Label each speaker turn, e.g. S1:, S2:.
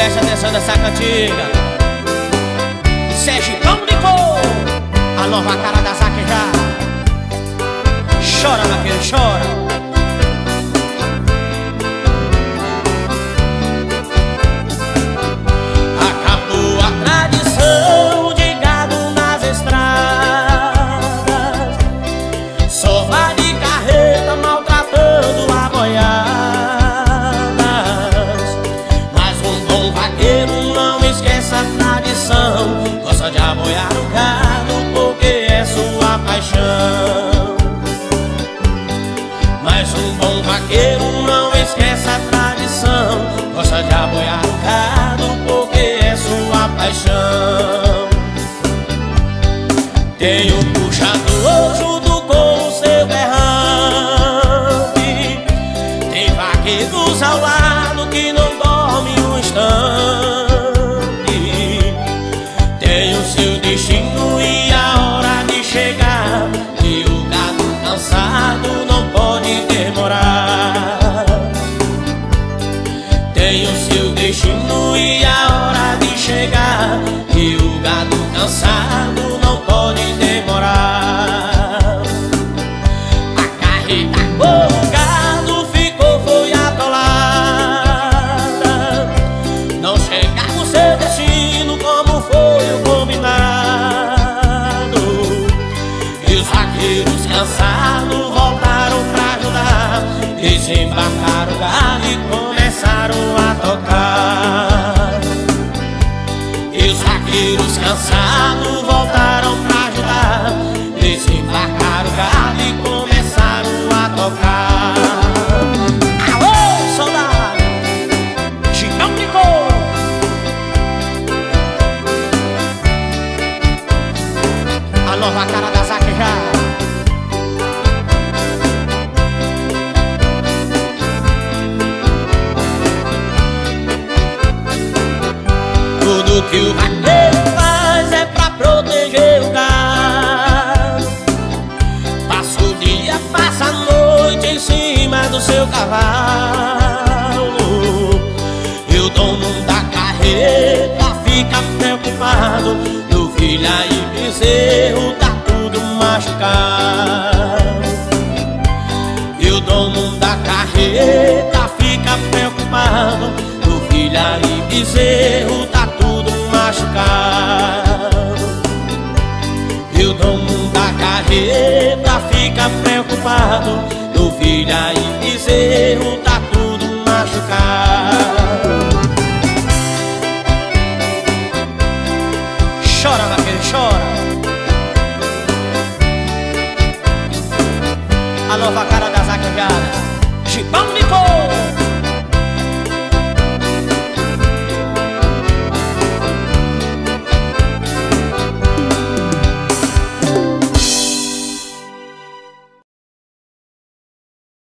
S1: Preste atenção nessa cantiga. Sergipão Licor A nova cara da Zaque já. Chora, filho, chora Tem um puxador junto com o seu berrante Tem vaqueiros ao lado que não dorme um instante. Tem o seu destino e a hora de chegar. E o gato cansado não pode demorar. Tem o seu destino e a hora de chegar. E o gato cansado Desembarcaram o galo e começaram a tocar E os vaqueiros cansados voltaram pra ajudar Desembarcaram o galo e começaram a tocar Alô, soldado! Chicão de couro! A nova cara que o vaqueiro faz é pra proteger o gado. Passa o dia, passa a noite em cima do seu cavalo. E o dono da carreta fica preocupado No filha e bezerro tá tudo machucado. E o dono da carreta fica preocupado No filha e bezerro tá preocupado Novilha e bezerro tá tudo machucado. Chora, vaqueiro, chora. A nova cara das cor